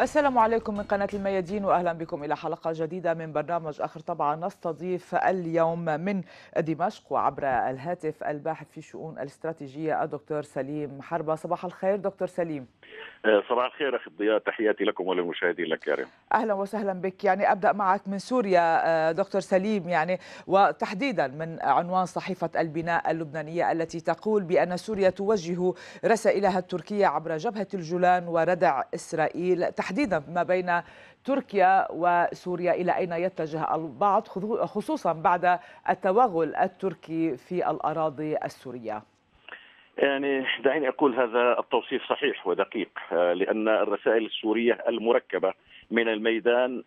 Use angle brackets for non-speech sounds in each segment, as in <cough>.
السلام عليكم من قناة الميادين وأهلا بكم إلى حلقة جديدة من برنامج آخر طبعا نستضيف اليوم من دمشق وعبر الهاتف الباحث في شؤون الاستراتيجية الدكتور سليم حربة. صباح الخير دكتور سليم. صباح الخير أخي الضياء تحياتي لكم وللمشاهدين الكرام أهلا وسهلا بك. يعني أبدأ معك من سوريا دكتور سليم. يعني وتحديدا من عنوان صحيفة البناء اللبنانية التي تقول بأن سوريا توجه رسائلها التركية عبر جبهة الجولان وردع إسرائيل. تحديدا ما بين تركيا وسوريا إلى أين يتجه البعض خصوصا بعد التوغل التركي في الأراضي السورية. يعني دعيني أقول هذا التوصيف صحيح ودقيق لأن الرسائل السورية المركبة من الميدان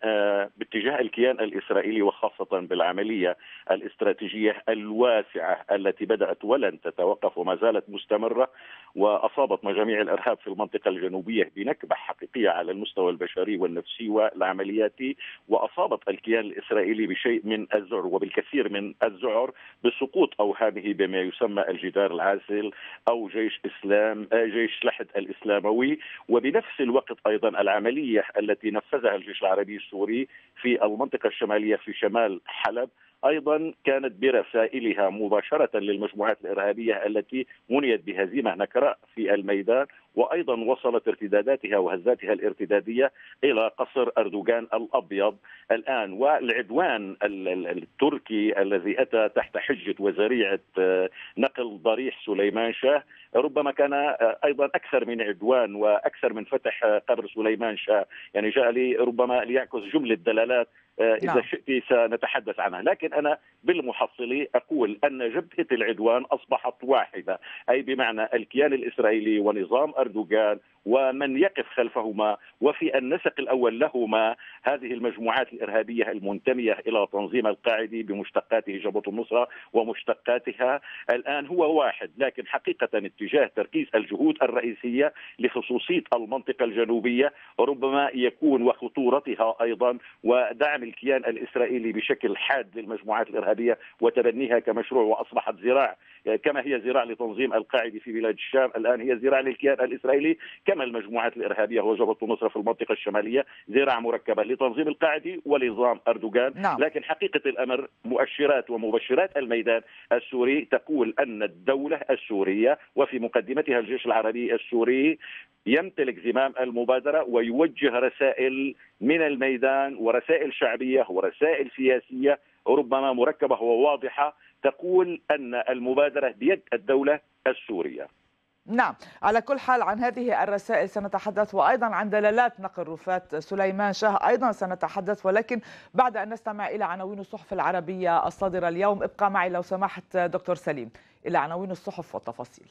باتجاه الكيان الإسرائيلي وخاصة بالعملية الاستراتيجية الواسعة التي بدأت ولن تتوقف وما زالت مستمرة وأصابت مجاميع الإرهاب في المنطقة الجنوبية بنكبة حقيقية على المستوى البشري والنفسي والعملياتي وأصابت الكيان الإسرائيلي بشيء من الذعر وبالكثير من الذعر بسقوط أوهامه بما يسمى الجدار العازل أو جيش إسلام جيش لحد الإسلاموي. وبنفس الوقت أيضا العملية التي نفذها الجيش العربي السوري في المنطقة الشمالية في شمال حلب. أيضا كانت برسائلها مباشرة للمجموعات الإرهابية التي منيت بهزيمة نكراء في الميدان وأيضا وصلت ارتداداتها وهزاتها الارتدادية إلى قصر أردوغان الأبيض. الآن والعدوان التركي الذي أتى تحت حجة وذريعه نقل ضريح سليمان شاه ربما كان أيضا أكثر من عدوان وأكثر من فتح قبر سليمان شاه يعني جاء لي ربما ليعكس جملة دلالات إذا نعم. شئت سنتحدث عنها لكن أنا بالمحصل أقول أن جبهة العدوان أصبحت واحدة أي بمعنى الكيان الإسرائيلي ونظام أردوغان ومن يقف خلفهما وفي النسق الأول لهما. هذه المجموعات الإرهابية المنتمية إلى تنظيم القاعده بمشتقاته جبهة النصرة ومشتقاتها الآن هو واحد لكن حقيقة اتجاه تركيز الجهود الرئيسية لخصوصية المنطقة الجنوبية ربما يكون وخطورتها أيضا ودعم الكيان الإسرائيلي بشكل حاد للمجموعات الإرهابية وتبنيها كمشروع وأصبحت ذراع كما هي ذراع لتنظيم القاعدة في بلاد الشام. الآن هي ذراع للكيان الإسرائيلي كما المجموعات الإرهابية وجبهه النصره في المنطقة الشمالية. ذراع مركبة لتنظيم القاعدة ونظام أردوغان. نعم. لكن حقيقة الأمر مؤشرات ومبشرات الميدان السوري تقول أن الدولة السورية وفي مقدمتها الجيش العربي السوري يمتلك زمام المبادرة ويوجه رسائل من الميدان ورسائل شعبية ورسائل سياسية ربما مركبة وواضحة تقول أن المبادرة بيد الدولة السورية. نعم على كل حال عن هذه الرسائل سنتحدث وأيضا عن دلالات نقل رفات سليمان شاه أيضا سنتحدث ولكن بعد أن نستمع إلى عناوين الصحف العربية الصادرة اليوم ابقى معي لو سمحت دكتور سليم إلى عناوين الصحف والتفاصيل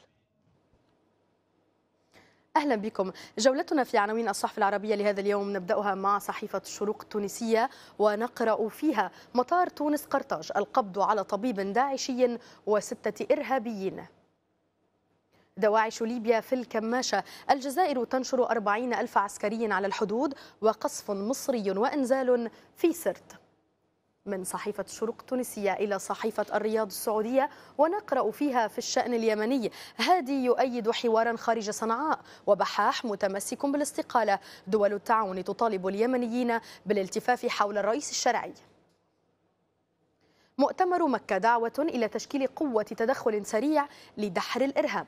أهلا بكم. جولتنا في عناوين الصحف العربية لهذا اليوم نبدأها مع صحيفة الشروق التونسية ونقرأ فيها مطار تونس قرطاج القبض على طبيب داعشي وستة إرهابيين. دواعش ليبيا في الكماشة. الجزائر تنشر أربعين ألف عسكري على الحدود وقصف مصري وإنزال في سرت. من صحيفة الشروق التونسية إلى صحيفة الرياض السعودية ونقرأ فيها في الشأن اليمني. هادي يؤيد حوارا خارج صنعاء وبحاح متمسك بالاستقالة. دول التعاون تطالب اليمنيين بالالتفاف حول الرئيس الشرعي. مؤتمر مكة دعوة إلى تشكيل قوة تدخل سريع لدحر الإرهاب.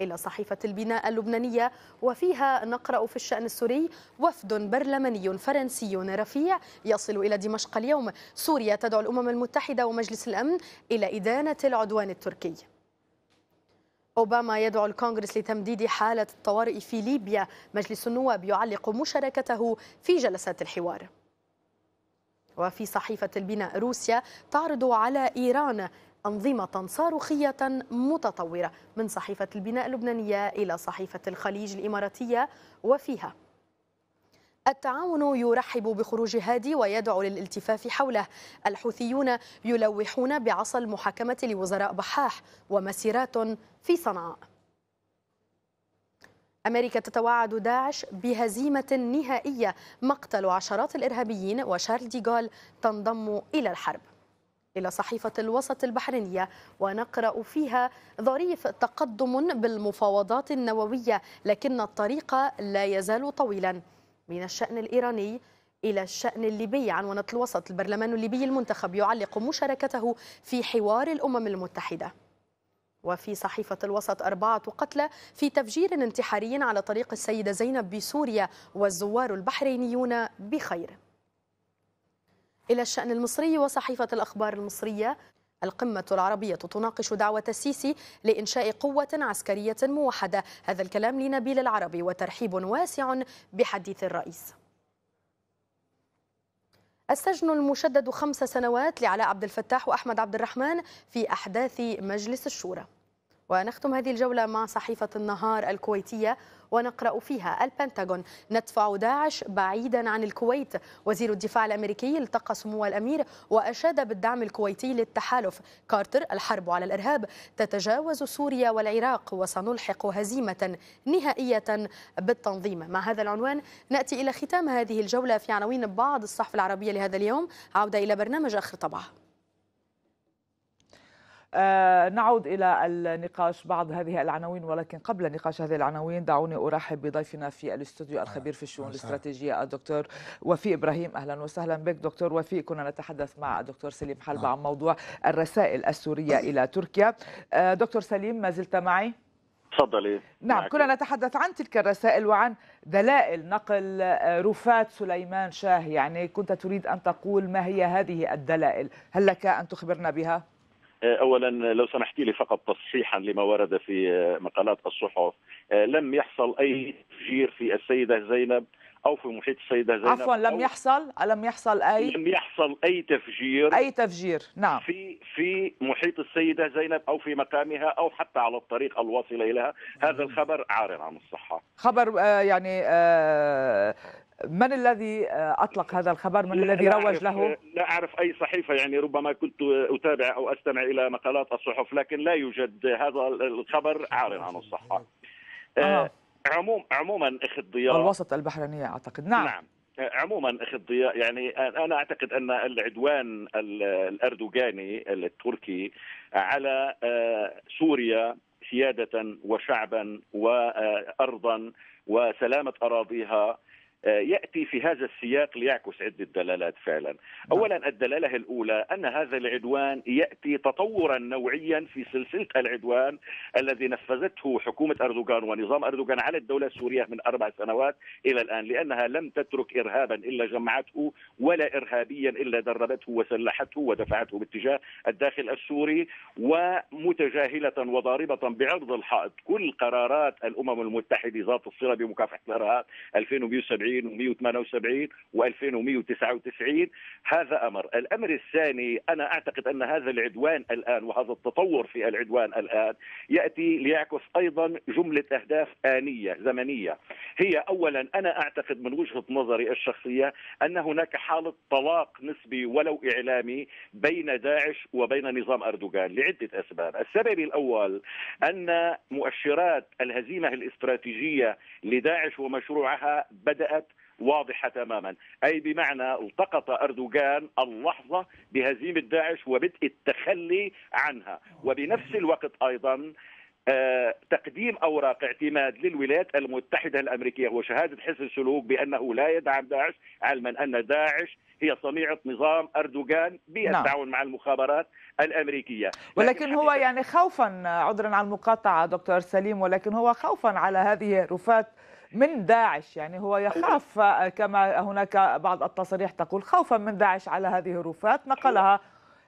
إلى صحيفة البناء اللبنانية وفيها نقرأ في الشأن السوري وفد برلماني فرنسي رفيع يصل إلى دمشق اليوم. سوريا تدعو الأمم المتحدة ومجلس الأمن إلى إدانة العدوان التركي. أوباما يدعو الكونغرس لتمديد حالة الطوارئ في ليبيا. مجلس النواب يعلق مشاركته في جلسات الحوار. وفي صحيفة البناء روسيا تعرض على إيران أنظمة صاروخية متطورة من صحيفة البناء اللبنانية إلى صحيفة الخليج الإماراتية وفيها. التعاون يرحب بخروج هادي ويدعو للالتفاف حوله. الحوثيون يلوحون بعصا المحاكمة لوزراء بحاح ومسيرات في صنعاء. أمريكا تتوعد داعش بهزيمة نهائية. مقتل عشرات الإرهابيين وشارل ديغول تنضم إلى الحرب. إلى صحيفة الوسط البحرينية ونقرأ فيها ظريف تقدم بالمفاوضات النووية لكن الطريق لا يزال طويلا. من الشأن الإيراني إلى الشأن الليبي عنونة الوسط البرلمان الليبي المنتخب يعلق مشاركته في حوار الأمم المتحدة. وفي صحيفة الوسط أربعة قتلى في تفجير انتحاري على طريق السيدة زينب بسوريا والزوار البحرينيون بخير. إلى الشأن المصري وصحيفة الأخبار المصرية. القمة العربية تناقش دعوة السيسي لإنشاء قوة عسكرية موحدة. هذا الكلام لنبيل العربي وترحيب واسع بحديث الرئيس. السجن المشدد خمس سنوات لعلاء عبد الفتاح وأحمد عبد الرحمن في أحداث مجلس الشورى. ونختم هذه الجولة مع صحيفة النهار الكويتية ونقرأ فيها البنتاغون. ندفع داعش بعيدا عن الكويت. وزير الدفاع الأمريكي التقى سمو الأمير وأشاد بالدعم الكويتي للتحالف. كارتر الحرب على الإرهاب. تتجاوز سوريا والعراق وسنلحق هزيمة نهائية بالتنظيم. مع هذا العنوان نأتي إلى ختام هذه الجولة في عناوين بعض الصحف العربية لهذا اليوم. عودة إلى برنامج آخر طبعه نعود إلى النقاش بعض هذه العناوين ولكن قبل نقاش هذه العناوين دعوني أرحب بضيفنا في الاستوديو الخبير في الشؤون الاستراتيجية الدكتور وفي إبراهيم. أهلا وسهلا بك دكتور وفي. كنا نتحدث مع الدكتور سليم حلبة عن موضوع الرسائل السورية إلى تركيا. آه دكتور سليم ما زلت معي؟ تفضلي. نعم كنا نتحدث عن تلك الرسائل وعن دلائل نقل رفات سليمان شاه. يعني كنت تريد أن تقول ما هي هذه الدلائل؟ هل لك أن تخبرنا بها؟ اولا لو سمحتي لي فقط تصحيحا لما ورد في مقالات الصحف لم يحصل أي تفجير في السيدة زينب أو في محيط السيدة زينب عفوا لم يحصل؟ لم يحصل أي؟ لم يحصل أي تفجير أي تفجير نعم. في في محيط السيدة زينب أو في مقامها أو حتى على الطريق الواصل إليها. هذا الخبر عار عن الصحة. خبر آه يعني آه من الذي أطلق هذا الخبر؟ من الذي روج له؟ لا أعرف أي صحيفة. يعني ربما كنت أتابع أو أستمع إلى مقالات الصحف لكن لا يوجد هذا الخبر عار عن الصحة. آه. عموم عموما أخي الضياء الوسط البحرينية أعتقد. نعم. نعم. عموما أخي الضياء يعني أنا أعتقد أن العدوان الأردوغاني التركي على سوريا سيادة وشعبا وارضا وسلامة أراضيها يأتي في هذا السياق ليعكس عدة دلالات فعلا. اولا الدلالة الأولى أن هذا العدوان يأتي تطورا نوعيا في سلسلة العدوان الذي نفذته حكومة أردوغان ونظام أردوغان على الدولة السورية من أربع سنوات إلى الآن لأنها لم تترك ارهابا إلا جمعته ولا ارهابيا إلا دربته وسلحته ودفعته باتجاه الداخل السوري ومتجاهلة وضاربة بعرض الحائط كل قرارات الأمم المتحدة ذات الصلة بمكافحة الإرهاب 2170 و178 و2199 هذا أمر، الأمر الثاني أنا أعتقد أن هذا العدوان الآن وهذا التطور في العدوان الآن يأتي ليعكس أيضا جملة أهداف آنية زمنية. هي اولا أنا أعتقد من وجهة نظري الشخصية أن هناك حالة طلاق نسبي ولو إعلامي بين داعش وبين نظام أردوغان لعدة أسباب، السبب الأول أن مؤشرات الهزيمة الاستراتيجية لداعش ومشروعها بدأت واضحة تماما. أي بمعنى التقط أردوغان اللحظة بهزيمة داعش وبدء التخلي عنها. وبنفس الوقت أيضا آه تقديم أوراق اعتماد للولايات المتحدة الأمريكية وشهادة حسن سلوك بأنه لا يدعم داعش علما أن داعش هي صنيعة نظام أردوغان بالتعاون نعم. مع المخابرات الأمريكية. ولكن هو يعني خوفا عذرا على المقاطعة دكتور سليم ولكن هو خوفا على هذه الرفات من داعش يعني هو يخاف كما هناك بعض التصاريح تقول خوفا من داعش على هذه الرفات نقلها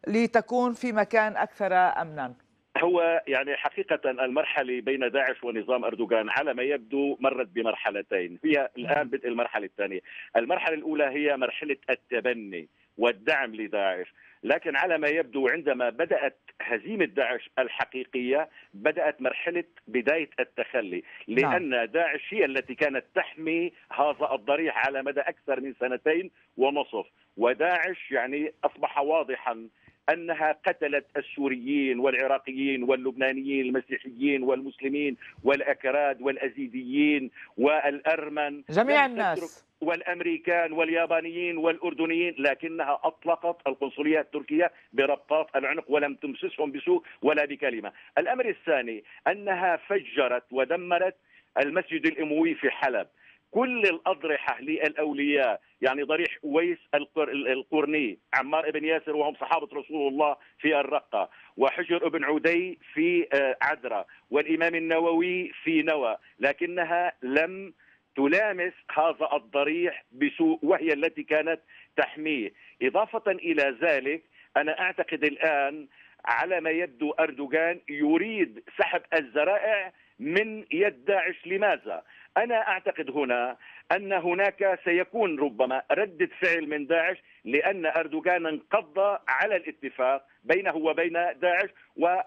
لتكون في مكان أكثر امنا. هو يعني حقيقة المرحلة بين داعش ونظام أردوغان على ما يبدو مرت بمرحلتين هي الآن بدء المرحلة الثانية. المرحلة الأولى هي مرحلة التبني والدعم لداعش. لكن على ما يبدو عندما بدأت هزيمة داعش الحقيقية بدأت مرحلة بداية التخلي لأن نعم. داعش هي التي كانت تحمي هذا الضريح على مدى أكثر من سنتين ونصف وداعش يعني أصبح واضحا أنها قتلت السوريين والعراقيين واللبنانيين المسيحيين والمسلمين والأكراد والأزيديين والأرمن. جميع الناس. والأمريكان واليابانيين والأردنيين لكنها أطلقت القنصليه التركية بربطات العنق ولم تمسسهم بسوء ولا بكلمة. الأمر الثاني أنها فجرت ودمرت المسجد الأموي في حلب. كل الأضرحة للأولياء يعني ضريح ويس القرني عمار بن ياسر وهم صحابة رسول الله في الرقة وحجر بن عدي في آه، عدرا والإمام النووي في نوى لكنها لم تلامس هذا الضريح بسوء وهي التي كانت تحميه إضافة إلى ذلك أنا أعتقد الآن على ما يبدو أردوغان يريد سحب الزرائع من يد داعش لماذا؟ أنا أعتقد هنا أن هناك سيكون ربما ردة فعل من داعش لأن أردوغان انقض على الاتفاق بينه وبين داعش و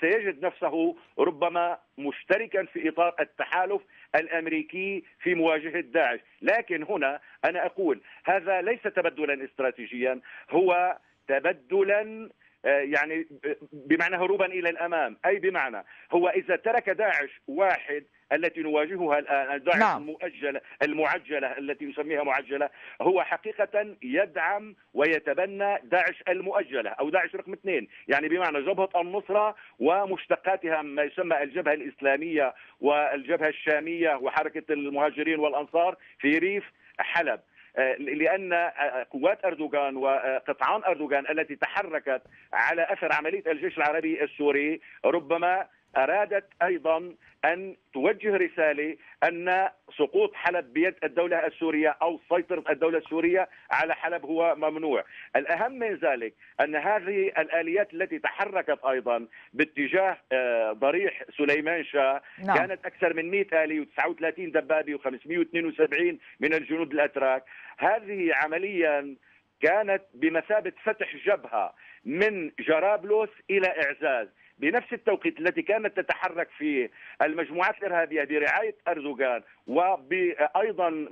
سيجد نفسه ربما مشتركا في إطار التحالف الأمريكي في مواجهة داعش، لكن هنا أنا أقول هذا ليس تبدلا استراتيجيا هو تبدلا يعني بمعنى هروبا إلى الأمام، أي بمعنى؟ هو إذا ترك داعش واحد التي نواجهها الآن داعش نعم. المؤجلة المعجلة التي يسميها معجلة هو حقيقة يدعم ويتبنى داعش المؤجلة أو داعش رقم اثنين، يعني بمعنى جبهة النصرة ومشتقاتها ما يسمى الجبهة الإسلامية والجبهة الشامية وحركة المهاجرين والأنصار في ريف حلب. آه، لأن آه، قوات أردوغان وقطعان أردوغان التي تحركت على أثر عملية الجيش العربي السوري ربما أرادت أيضا أن توجه رسالة أن سقوط حلب بيد الدولة السورية أو سيطرة الدولة السورية على حلب هو ممنوع. الأهم من ذلك أن هذه الآليات التي تحركت أيضا باتجاه آه، ضريح سليمان شاه نعم. كانت أكثر من 100 الي و39 دبابة و572 من الجنود الأتراك، هذه عمليا كانت بمثابة فتح جبهة من جرابلس إلى إعزاز بنفس التوقيت التي كانت تتحرك فيه المجموعات الإرهابية برعاية اردوغان وأيضا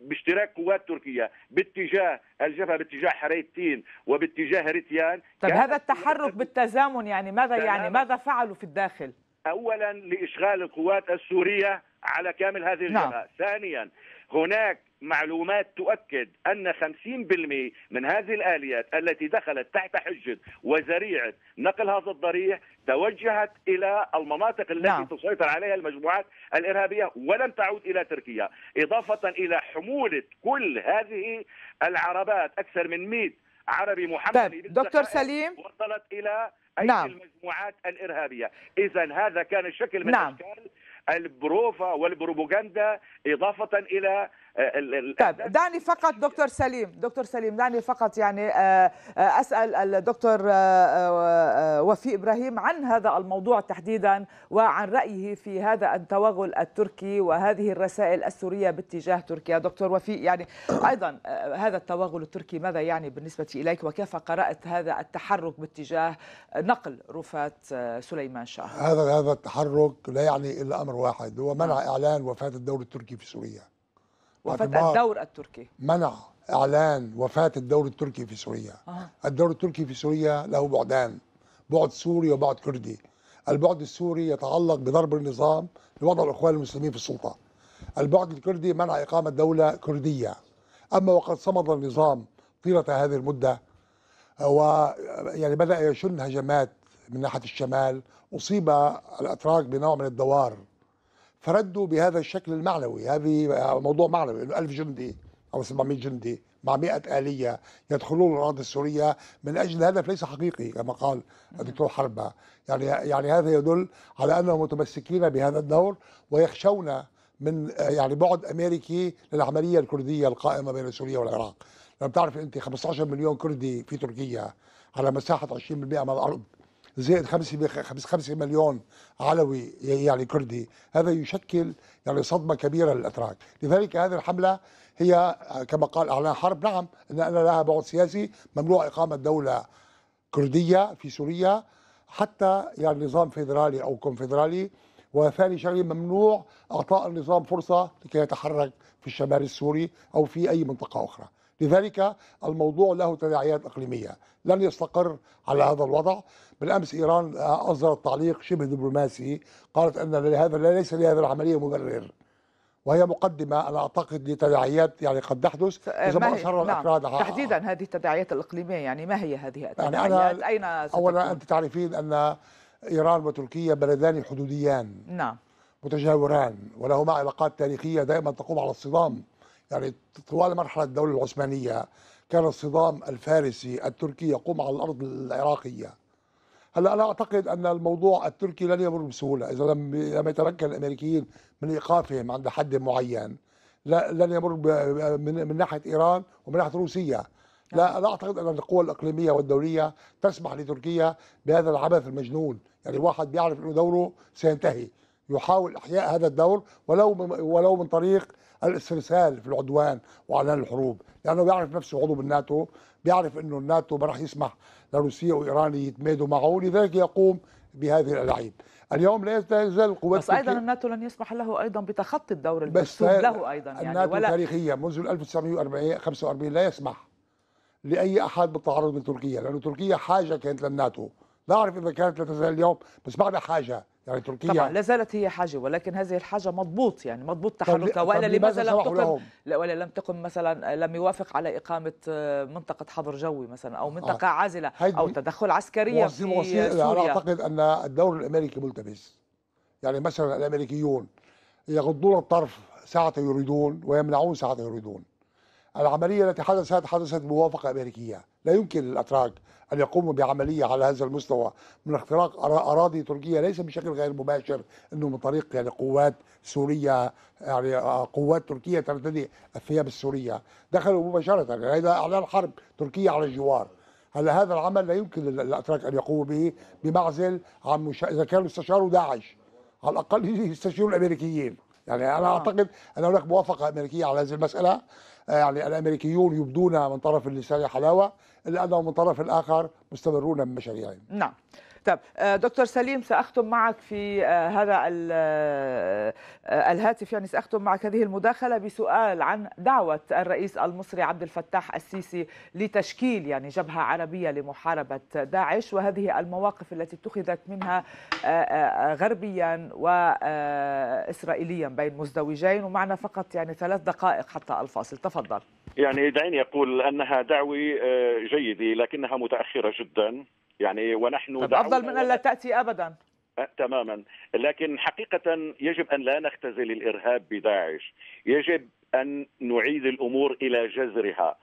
باشتراك قوات تركيا باتجاه الجبهة باتجاه حريتين وباتجاه ريتيان طيب هذا التحرك بالتزامن يعني ماذا يعني ماذا فعلوا في الداخل؟ اولا لإشغال القوات السورية على كامل هذه نعم. الجبهة، نعم. ثانيا هناك معلومات تؤكد أن 50% من هذه الآليات التي دخلت تحت حجة وزريعة نقل هذا الضريح توجهت إلى المناطق التي نعم. تسيطر عليها المجموعات الإرهابية ولم تعود إلى تركيا إضافة إلى حمولة كل هذه العربات أكثر من 100 عربي محمد طيب دكتور سليم وصلت إلى نعم. المجموعات الإرهابية إذا هذا كان شكل من نعم. أشكال البروفا والبروباغندا إضافة إلى طيب دعني فقط دكتور سليم دكتور سليم دعني فقط يعني آه، آه، أسأل الدكتور آه، وفي إبراهيم عن هذا الموضوع تحديدا وعن رأيه في هذا التوغل التركي وهذه الرسائل السورية باتجاه تركيا. دكتور وفي يعني <coughs> أيضا هذا التوغل التركي ماذا يعني بالنسبة إليك؟ وكيف قرأت هذا التحرك باتجاه نقل رفات سليمان شاه؟ هذا هذا التحرك لا يعني إلا أمر واحد هو منع إعلان وفاة الدور التركي في سوريا. وفاة الدور التركي. منع إعلان وفاة الدور التركي في سوريا. آه. الدور التركي في سوريا له بعدان بعد سوري وبعد كردي. البعد السوري يتعلق بضرب النظام لوضع الإخوان المسلمين في السلطة. البعد الكردي منع إقامة دولة كردية. أما وقد صمد النظام طيلة هذه المدة ويعني بدأ يشن هجمات من ناحية الشمال أصيب الأتراك بنوع من الدوار. فردوا بهذا الشكل المعنوي هذه موضوع معنوي إنه 1000 جندي أو 700 جندي مع 100 آلية يدخلون الأراضي السورية من أجل هدف ليس حقيقي كما قال الدكتور حربة. يعني يعني هذا يدل على أنهم متمسكين بهذا الدور ويخشون من يعني بعد أمريكي للعملية الكردية القائمة بين سوريا والعراق. لما بتعرف أنت 15 مليون كردي في تركيا على مساحة 20% من الأرض. زائد 5 5 مليون علوي يعني كردي. هذا يشكل يعني صدمة كبيرة للأتراك. لذلك هذه الحملة هي كما قال إعلان حرب نعم أن لها بعد سياسي ممنوع إقامة دولة كردية في سوريا حتى يعني نظام فيدرالي أو كونفدرالي وثاني شغله ممنوع إعطاء النظام فرصة لكي يتحرك في الشمال السوري أو في أي منطقة أخرى. لذلك الموضوع له تداعيات إقليمية. لن يستقر على هذا الوضع. بالأمس إيران أصدرت تعليق شبه دبلوماسي قالت أن هذا ليس لهذه العملية مبرر. وهي مقدمة أنا أعتقد لتداعيات يعني قد تحدث. إذا ما أشهر نعم. الأفراد تحديدا هذه التداعيات الإقليمية يعني ما هي هذه التداعيات يعني أنا أين؟ أولا أنت تعرفين أن إيران وتركيا بلدان حدوديان. نعم. متجاوران ولهما علاقات تاريخية دائما تقوم على الصدام. يعني طوال مرحلة الدولة العثمانية كان الصدام الفارسي التركي يقوم على الأرض العراقية. هلا أنا أعتقد أن الموضوع التركي لن يمر بسهولة. إذا لم لم يتمكن الأمريكيين من إيقافهم عند حد معين لن يمر من من ناحية إيران ومن ناحية روسيا. لا لا أعتقد أن القوى الإقليمية والدولية تسمح لتركيا بهذا العبث المجنون. يعني واحد بيعرف إنه دوره سينتهي. يحاول إحياء هذا الدور ولو ولو من طريق الاسترسال في العدوان وإعلان الحروب. لأنه بيعرف نفسه عضو بالناتو بيعرف إنه الناتو ما راح يسمح لروسيا وإيران يتمادوا معه لذلك يقوم بهذه الألعاب. اليوم لا يزال القوات بس أيضا الناتو لن يسمح له أيضا بتخطي الدور المكتوب له أيضا يعني الناتو ولا تاريخيا منذ 1945 لا يسمح لأي أحد بالتعرض من تركيا لأنه تركيا حاجة كانت للناتو. لا أعرف إذا كانت لا تزال اليوم بس بعدها حاجة. يعني تركيا طبعا لا زالت هي حاجة ولكن هذه الحاجة مضبوط يعني مضبوط تحركها. وإلا لماذا لم تقم لا ولا لم تقم مثلا لم يوافق على إقامة آه، منطقة حظر جوي مثلا أو منطقة آه. عازله أو تدخل عسكري في سوريا. أنا أعتقد أن الدور الأمريكي ملتبس. يعني مثلا الأمريكيون يغضون الطرف ساعة يريدون ويمنعون ساعة يريدون. العملية التي حدثت حدثت بموافقة أمريكية. لا يمكن للأتراك أن يقوموا بعملية على هذا المستوى من اختراق أراضي تركيا ليس بشكل غير مباشر أنه من طريق يعني قوات سورية يعني آه، قوات تركية ترتدي الثياب السورية. دخلوا مباشرة يعني هذا إعلان حرب تركيا على الجوار. هلا هذا العمل لا يمكن للأتراك أن يقوموا به؟ بمعزل عن مشا... إذا كانوا استشاروا داعش على الأقل <laughs> يستشيروا الأمريكيين. يعني أنا أعتقد أن هناك موافقة أمريكية على هذه المسألة. يعني الأمريكيون يبدون من طرف اللسان حلاوة. الا انهم من طرف الآخر مستمرون من مشاريعهم. نعم. طيب آه، دكتور سليم سأختم معك في آه، هذا آه، الهاتف. يعني سأختم معك هذه المداخلة بسؤال عن دعوة الرئيس المصري عبد الفتاح السيسي لتشكيل يعني جبهة عربية لمحاربة داعش وهذه المواقف التي اتخذت منها غربيا وإسرائيليا بين مزدوجين ومعنا فقط يعني ثلاث دقائق حتى الفاصل. تفضل. يعني دعيني أقول أنها دعوة جيدة لكنها متأخرة جدا. يعني ونحن أفضل من ألا تأتي أبدا. أه، تماما. لكن حقيقة يجب أن لا نختزل الإرهاب بداعش. يجب أن نعيد الأمور إلى جذرها.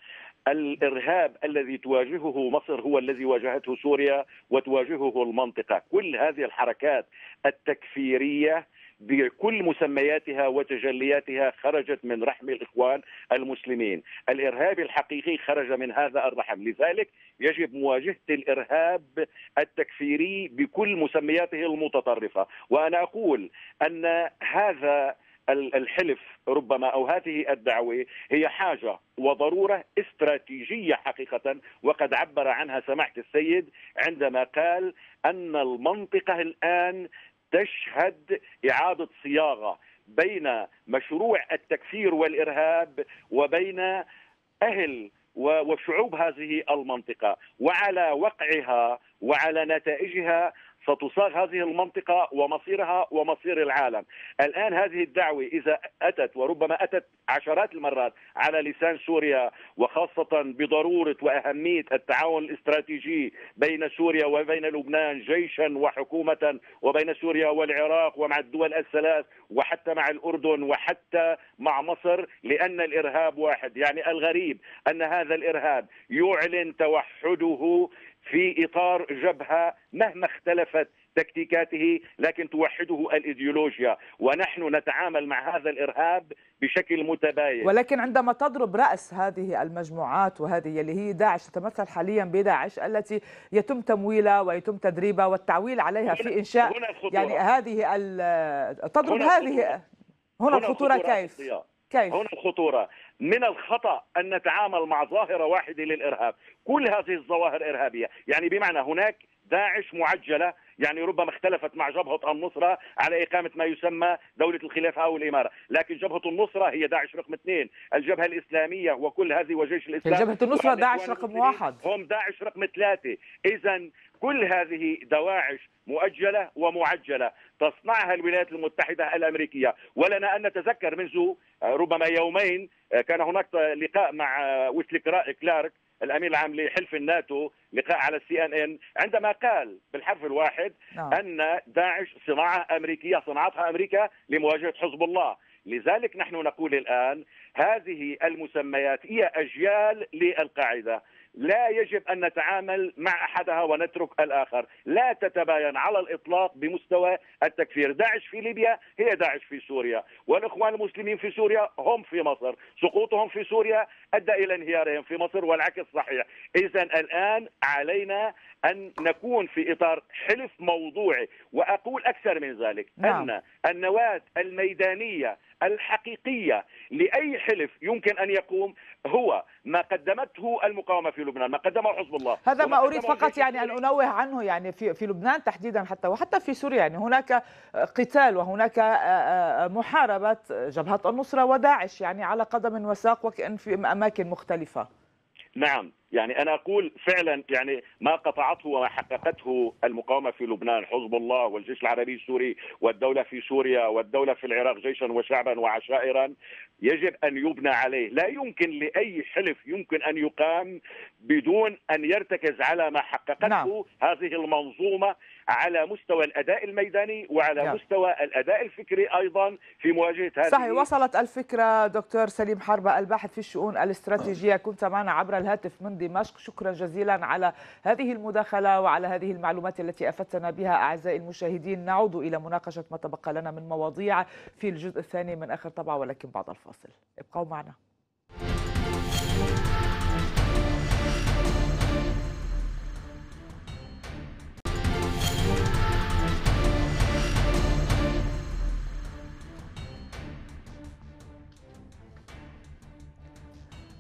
الإرهاب الذي تواجهه مصر هو الذي واجهته سوريا وتواجهه المنطقة، كل هذه الحركات التكفيرية بكل مسمياتها وتجلياتها خرجت من رحم الإخوان المسلمين، الإرهاب الحقيقي خرج من هذا الرحم، لذلك يجب مواجهة الإرهاب التكفيري بكل مسمياته المتطرفة، وأنا أقول أن هذا الحلف ربما أو هذه الدعوة هي حاجة وضرورة استراتيجية حقيقة وقد عبر عنها سماحة السيد عندما قال أن المنطقة الآن تشهد إعادة صياغة بين مشروع التكفير والإرهاب وبين أهل وشعوب هذه المنطقة وعلى وقعها وعلى نتائجها ستصاغ هذه المنطقة ومصيرها ومصير العالم. الآن هذه الدعوة إذا أتت وربما أتت عشرات المرات على لسان سوريا وخاصة بضرورة وأهمية التعاون الاستراتيجي بين سوريا وبين لبنان جيشا وحكومة وبين سوريا والعراق ومع الدول الثلاث وحتى مع الأردن وحتى مع مصر لأن الإرهاب واحد. يعني الغريب أن هذا الإرهاب يعلن توحده في إطار جبهة مهما اختلفت تكتيكاته لكن توحده الإيديولوجيا. ونحن نتعامل مع هذا الإرهاب بشكل متباين. ولكن عندما تضرب رأس هذه المجموعات وهذه اللي هي داعش تتمثل حاليا بداعش التي يتم تمويلها ويتم تدريبها والتعويل عليها في إنشاء يعني هذه تضرب هذه هنا الخطورة كيف؟ كيف؟ هنا الخطورة. من الخطأ أن نتعامل مع ظاهرة واحدة للإرهاب. كل هذه الظواهر إرهابية. يعني بمعنى هناك داعش معجلة يعني ربما اختلفت مع جبهة النصرة على إقامة ما يسمى دولة الخلافة أو الإمارة. لكن جبهة النصرة هي داعش رقم اثنين. الجبهة الإسلامية وكل هذه وجيش الإسلام جبهة النصرة داعش رقم واحد. هم داعش رقم ثلاثة. إذا كل هذه دواعش مؤجلة ومعجلة تصنعها الولايات المتحدة الأمريكية. ولنا أن نتذكر منذ ربما يومين كان هناك لقاء مع ويسلي كلارك الامين العام لحلف الناتو لقاء على السي إن إن عندما قال بالحرف الواحد نعم. أن داعش صناعة أمريكية صنعتها أمريكا لمواجهة حزب الله. لذلك نحن نقول الآن هذه المسميات هي أجيال للقاعدة. لا يجب أن نتعامل مع أحدها ونترك الآخر، لا تتباين على الإطلاق بمستوى التكفير، داعش في ليبيا هي داعش في سوريا، والإخوان المسلمين في سوريا هم في مصر، سقوطهم في سوريا أدى إلى انهيارهم في مصر والعكس صحيح، اذا الآن علينا أن نكون في إطار حلف موضوعي، وأقول أكثر من ذلك. نعم. أن النواة الميدانية الحقيقية لأي حلف يمكن أن يقوم هو ما قدمته المقاومة في لبنان، ما قدمه حزب الله. هذا ما أريد فقط يعني أن. أنوه عنه يعني في في لبنان تحديدا حتى وحتى في سوريا. يعني هناك قتال وهناك محاربه جبهة النصرة وداعش يعني على قدم وساق وكان في أماكن مختلفة. نعم. يعني أنا أقول فعلا يعني ما قطعته وما حققته المقاومة في لبنان حزب الله والجيش العربي السوري والدولة في سوريا والدولة في العراق جيشا وشعبا وعشائرا يجب أن يبنى عليه، لا يمكن لأي حلف يمكن أن يقام بدون أن يرتكز على ما حققته نعم. هذه المنظومة على مستوى الأداء الميداني وعلى نعم. مستوى الأداء الفكري أيضا في مواجهة هذه صحيح وصلت الفكرة دكتور سليم حربة الباحث في الشؤون الاستراتيجية كنت معنا عبر الهاتف من دمشق. شكرا جزيلا على هذه المداخلة وعلى هذه المعلومات التي أفدتنا بها. أعزائي المشاهدين نعود إلى مناقشة ما تبقى لنا من مواضيع في الجزء الثاني من آخر طبعة ولكن بعد الفاصل. ابقوا معنا.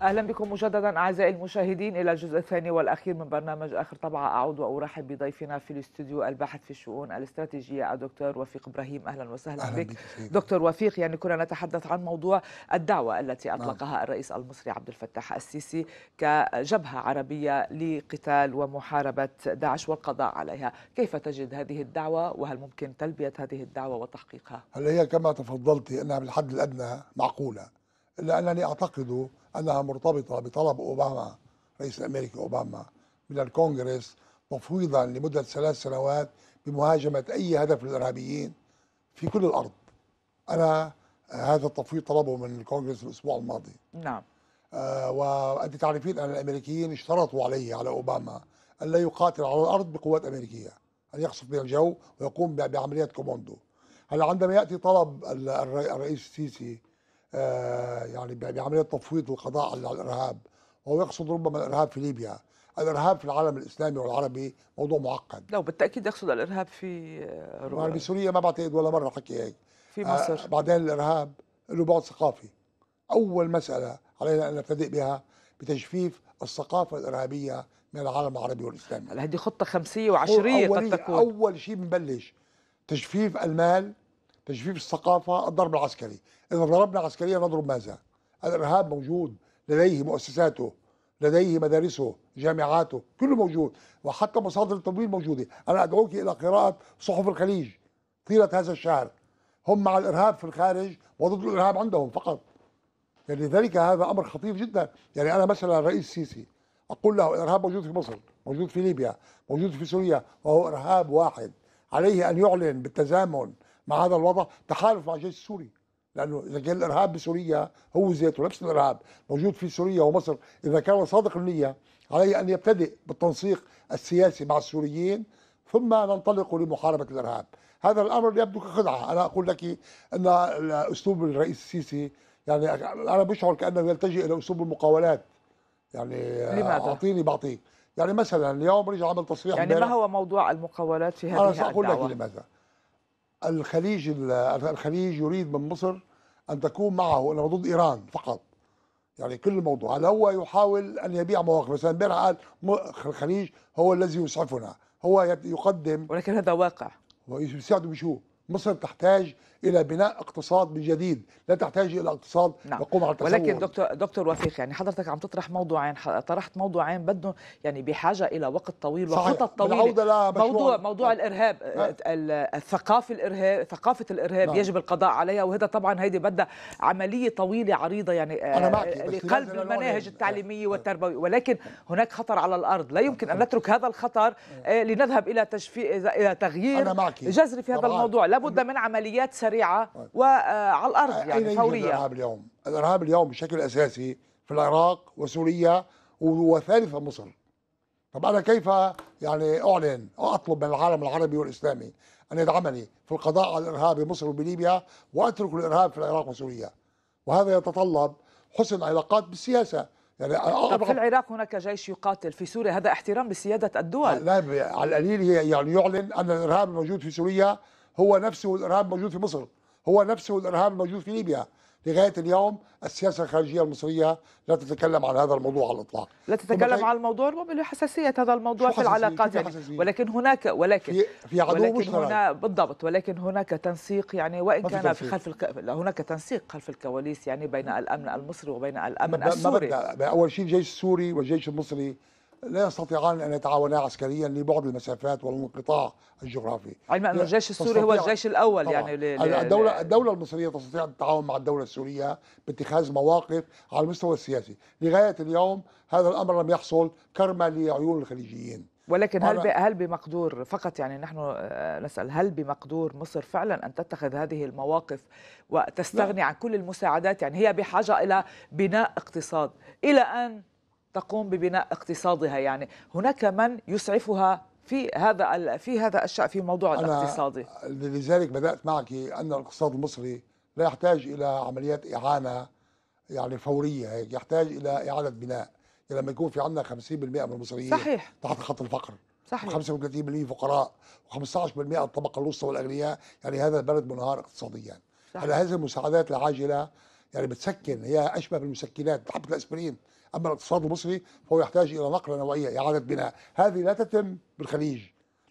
أهلا بكم مجددا أعزائي المشاهدين إلى الجزء الثاني والأخير من برنامج آخر طبعه أعود وأرحب بضيفنا في الاستوديو الباحث في الشؤون الاستراتيجية الدكتور وفيق إبراهيم. أهلا وسهلا أهلا بك. بك. دكتور وفيق يعني كنا نتحدث عن موضوع الدعوة التي أطلقها الرئيس المصري عبد الفتاح السيسي كجبهة عربية لقتال ومحاربة داعش والقضاء عليها. كيف تجد هذه الدعوة؟ وهل ممكن تلبية هذه الدعوة وتحقيقها؟ هل هي كما تفضلت أنها بالحد الأدنى معقولة؟ الا انني أعتقد أنها مرتبطة بطلب أوباما رئيس الأمريكي أوباما من الكونغرس تفويضا لمدة ثلاث سنوات بمهاجمة أي هدف للإرهابيين في كل الأرض. أنا هذا التفويض طلبه من الكونغرس الأسبوع الماضي. نعم آه، وأنت تعرفين أن الأمريكيين اشترطوا عليه على أوباما أن لا يقاتل على الأرض بقوات أمريكية أن يقصف من الجو ويقوم بعمليات كوموندو هلا عندما يأتي طلب ال- الر- الرئيس السيسي آه، يعني ب- بعملية تفويض القضاء على الإرهاب. وهو يقصد ربما الإرهاب في ليبيا. الإرهاب في العالم الإسلامي والعربي موضوع معقد. لو بالتاكيد يقصد الإرهاب في يعني بسوريا ما بعتقد ولا مرة حكي هيك. في آه، مصر بعدين الإرهاب له بعد ثقافي. أول مسألة علينا أن نبتدئ بها بتجفيف الثقافة الإرهابية من العالم العربي والإسلامي. هذه خطة خمسية وعشرية قد تكون. أول شيء بنبلش تجفيف المال تجفيف الثقافة الضرب العسكري. إذا ضربنا عسكريا نضرب ماذا؟ الإرهاب موجود لديه مؤسساته لديه مدارسه جامعاته كله موجود. وحتى مصادر التمويل موجودة. أنا أدعوك إلى قراءة صحف الخليج طيلة هذا الشهر. هم مع الإرهاب في الخارج وضد الإرهاب عندهم فقط. يعني لذلك هذا أمر خطير جدا. يعني أنا مثلا الرئيس السيسي أقول له الإرهاب موجود في مصر موجود في ليبيا موجود في سوريا وهو إرهاب واحد. عليه أن يعلن بالتزامن مع هذا الوضع. تحالف مع الجيش السوري لأنه إذا كان الإرهاب بسوريا هو ذاته نفس الإرهاب. موجود في سوريا ومصر. إذا كان صادق النية عليه أن يبتدئ بالتنسيق السياسي مع السوريين ثم ننطلق لمحاربة الإرهاب. هذا الأمر يبدو كخدعة. أنا أقول لك إن اسلوب الرئيس السيسي يعني أنا بشعر كأنه يلتجئ إلى أسلوب المقاولات. يعني لماذا؟ أعطيني بعطيك. يعني مثلا اليوم رجع عمل تصريح يعني ما. هو موضوع المقاولات في أنا هذه سأقول لك لماذا. الخليج الخليج يريد من مصر أن تكون معه إنما ضد إيران فقط. يعني كل الموضوع. هلا هو يحاول أن يبيع مواقف؟ مثلا امبارح قال الخليج هو الذي يسعفنا هو يقدم. ولكن هذا واقع. ويساعدوا بشو؟ مصر تحتاج إلى بناء اقتصاد من جديد لا تحتاج إلى اقتصاد نعم. يقوم على التسول ولكن دكتور دكتور وفيق يعني حضرتك عم تطرح موضوعين طرحت موضوعين بدهم يعني بحاجة إلى وقت طويل. وخطط طويلة موضوع موضوع آه. الإرهاب آه. ال- الثقافه الإرهاب ثقافة الإرهاب نعم. يجب القضاء عليها وهذا طبعا هيدي بدها عملية طويلة عريضة يعني أنا آه، معك، لقلب المناهج. التعليمية آه. والتربوية ولكن هناك خطر على الأرض لا يمكن أن نترك هذا الخطر آه، لنذهب إلى تشفي إلى تغيير. جذري في هذا طبعاً. الموضوع لابد من عمليات سريعة وعلى الأرض أين يعني فورية الارهاب اليوم؟ الإرهاب اليوم بشكل أساسي في العراق وسوريا و- وثالثا مصر. طب أنا كيف يعني أعلن أو أطلب من العالم العربي والإسلامي أن يدعمني في القضاء على الارهاب بمصر وبليبيا وأترك الإرهاب في العراق وسوريا. وهذا يتطلب حسن علاقات بالسياسة يعني طب في العراق هناك جيش يقاتل في سوريا هذا احترام لسيادة الدول لا على القليل يعني يعلن أن الإرهاب الموجود في سوريا هو نفسه الإرهاب الموجود في مصر. هو نفسه الإرهاب الموجود في ليبيا. لغاية اليوم السياسة الخارجية المصرية لا تتكلم عن هذا الموضوع على الإطلاق. لا تتكلم عن الموضوع رغم له حساسية هذا الموضوع في؟ العلاقات يعني؟ ولكن هناك ولكن في في عدو ولكن مشترك هنا بالضبط. ولكن هناك تنسيق يعني وإن ما كان في. خلف الك... هناك تنسيق خلف الكواليس يعني بين الأمن المصري وبين الأمن ما- ما السوري. بدنا أول شيء الجيش السوري والجيش المصري لا يستطيعان أن يتعاونا عسكريا لبعد المسافات والانقطاع الجغرافي علما لا، الجيش السوري هو الجيش الأول طبعاً. يعني ل... ل- الدولة المصرية تستطيع التعاون مع الدولة السورية باتخاذ مواقف على المستوى السياسي، لغاية اليوم هذا الأمر لم يحصل كرما لعيون الخليجيين. ولكن هل. هل بمقدور فقط يعني نحن آه، نسأل هل بمقدور مصر فعلا أن تتخذ هذه المواقف وتستغني عن كل المساعدات يعني هي بحاجة إلى بناء اقتصاد إلى أن تقوم ببناء اقتصادها. يعني هناك من يسعفها في هذا. في هذا الشأن في موضوع أنا الاقتصادي لذلك بدأت معك أن الاقتصاد المصري لا يحتاج إلى عمليات إعانة يعني فورية هيك، يحتاج إلى إعادة بناء، يعني لما يكون في عندنا 50% من المصريين صحيح. تحت خط الفقر صحيح. و35% فقراء و15% الطبقة الوسطى والأغنياء، يعني هذا البلد منهار اقتصاديا. على هذه المساعدات العاجلة يعني بتسكن هي أشبه بالمسكنات حبه الأسبرين. أما الاقتصاد المصري فهو يحتاج إلى نقلة نوعية إعادة بناء. هذه لا تتم بالخليج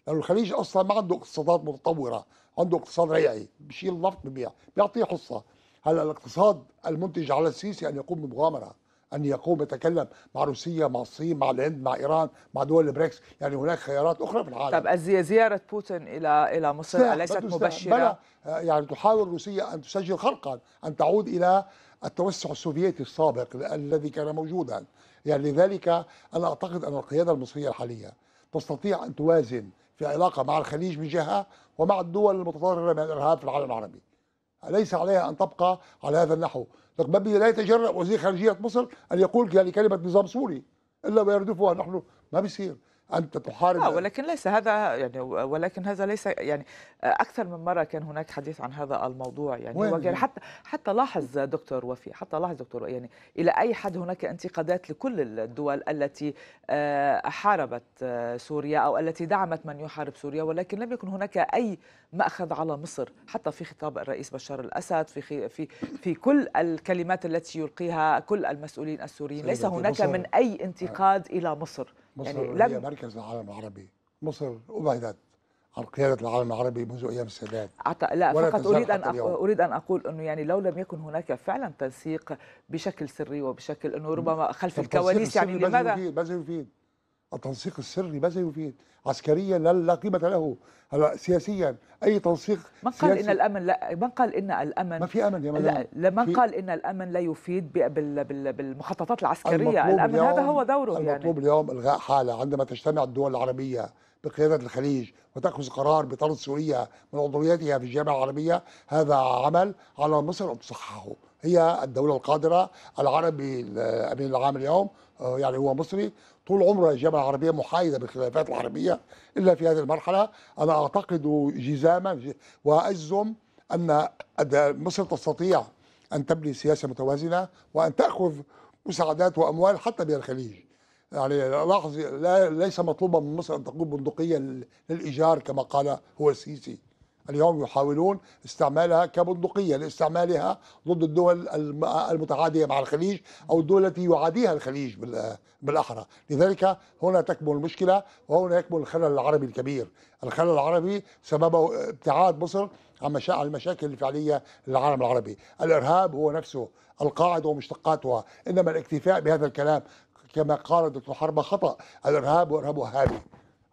لأنه الخليج أصلا ما عنده اقتصادات متطورة عنده اقتصاد ريعي بشيل النفط ببيع بيعطيه حصة. هلأ الاقتصاد المنتج على السيسي أن يقوم بمغامرة. أن يقوم يتكلم مع روسيا مع الصين مع الهند مع إيران مع دول البريكس. يعني هناك خيارات أخرى في العالم. طب زيارة بوتين إلى إلى مصر أليست. مبشرة؟ آه، يعني تحاول روسيا أن تسجل خرقا أن تعود إلى التوسع السوفيتي السابق ال- الذي كان موجودا. يعني لذلك أنا أعتقد أن القيادة المصرية الحالية تستطيع أن توازن في علاقة مع الخليج من جهة ومع الدول المتضرره من الإرهاب في العالم العربي. ليس عليها أن تبقى على هذا النحو؟ لك ما بي- لا يتجرأ وزير خارجية مصر أن يقول يعني كلمة نظام سوري إلا ويردفها. نحن ما بيصير. انت تحارب لا ولكن ليس هذا يعني ولكن هذا ليس يعني أكثر من مرة كان هناك حديث عن هذا الموضوع يعني. حتى حتى لاحظ دكتور وفي حتى لاحظ دكتور يعني إلى أي حد هناك انتقادات لكل الدول التي آه، حاربت آه، سوريا أو التي دعمت من يحارب سوريا ولكن لم يكن هناك أي مأخذ على مصر حتى في خطاب الرئيس بشار الأسد في في في كل الكلمات التي يلقيها كل المسؤولين السوريين. ليس هناك من أي انتقاد إلى مصر. مصر يعني يعني هي لم مركز العالم العربي. مصر أبعدت عن قيادة العالم العربي منذ أيام السادات. أعت- لا فقط أن حتى أق- اليوم. أريد أن أقول إنه يعني لو لم يكن هناك فعلا تنسيق بشكل سري وبشكل إنه ربما خلف الكواليس يعني لماذا؟ يفيد ماذا يفيد التنسيق السري ماذا يفيد؟ عسكريا لا, لا قيمة له. هلا سياسيا أي تنسيق من قال سياسي؟ إن الأمن لا من قال إن الأمن ما في أمن يا مدام. لا لا من قال إن الأمن لا يفيد ب- بال- بال- بالمخططات العسكرية. المطلوب الأمن هذا هو دوره المطلوب يعني اليوم إلغاء حالة. عندما تجتمع الدول العربية بقيادة الخليج وتأخذ قرار بطرد سوريا من عضويتها في الجامعة العربية هذا عمل على مصر أن تصححه. هي الدولة القادرة العربي الأمين العام اليوم آه، يعني هو مصري طول عمره الجامعة العربية محايدة بالخلافات العربية إلا في هذه المرحلة. أنا أعتقد جزاما وأجزم أن مصر تستطيع أن تبني سياسة متوازنة وأن تأخذ مساعدات وأموال حتى من الخليج. يعني لاحظ لا ليس مطلوبا من مصر أن تكون بندقية لل- للإيجار كما قال هو السيسي. اليوم يحاولون استعمالها كبندقية لاستعمالها ضد الدول المتعادية مع الخليج أو الدول التي يعاديها الخليج بالأحرى. لذلك هنا تكمن المشكلة وهنا يكمن الخلل العربي الكبير. الخلل العربي سببه ابتعاد مصر عن المشاكل الفعلية للعالم العربي. الإرهاب هو نفسه القاعدة ومشتقاتها. إنما الاكتفاء بهذا الكلام كما قال الدكتور حربة خطأ. الإرهاب هو إرهاب وهابي.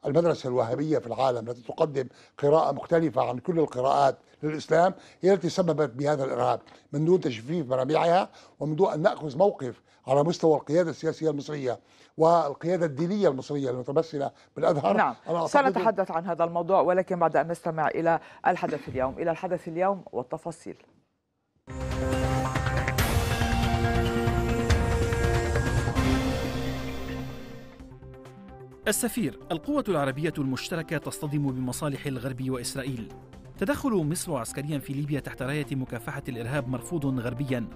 المدرسة الوهابية في العالم التي تقدم قراءة مختلفة عن كل القراءات للإسلام هي التي سببت بهذا الإرهاب. من دون تجفيف مراميعها ومن دون أن نأخذ موقف على مستوى القيادة السياسية المصرية والقيادة الدينية المصرية المتمثلة بالأزهر نعم. سنتحدث عن هذا الموضوع ولكن بعد أن نستمع إلى الحدث اليوم. إلى الحدث اليوم والتفاصيل. السفير القوة العربية المشتركة تصطدم بمصالح الغرب وإسرائيل. تدخل مصر عسكريا في ليبيا تحت راية مكافحة الإرهاب مرفوض غربيا.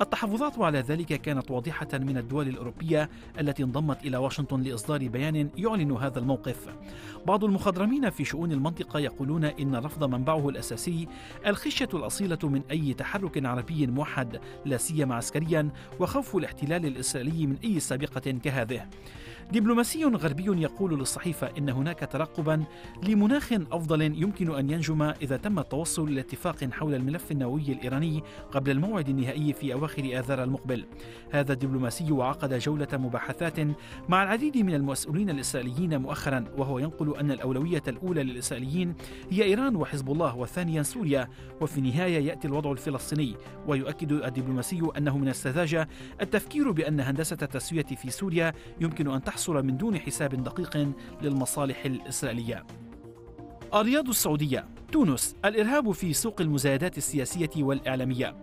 التحفظات على ذلك كانت واضحة من الدول الأوروبية التي انضمت إلى واشنطن لإصدار بيان يعلن هذا الموقف. بعض المخضرمين في شؤون المنطقة يقولون إن رفض منبعه الأساسي الخشية الأصيلة من أي تحرك عربي موحد لا سيما عسكريا وخوف الاحتلال الإسرائيلي من أي سابقة كهذه. دبلوماسي غربي يقول للصحيفة إن هناك ترقبا لمناخ أفضل يمكن أن ينجم إذا تم التوصل إلى اتفاق حول الملف النووي الإيراني قبل الموعد النهائي في أواخر آذار المقبل. هذا الدبلوماسي عقد جولة مباحثات مع العديد من المسؤولين الإسرائيليين مؤخرا وهو ينقل أن الأولوية الأولى للإسرائيليين هي إيران وحزب الله وثانيا سوريا. وفي النهاية يأتي الوضع الفلسطيني. ويؤكد الدبلوماسي أنه من السذاجة التفكير بأن هندسة التسوية في سوريا يمكن أن تحصل تحصل من دون حساب دقيق للمصالح الإسرائيلية. الرياض السعودية تونس الإرهاب في سوق المزايدات السياسية والإعلامية.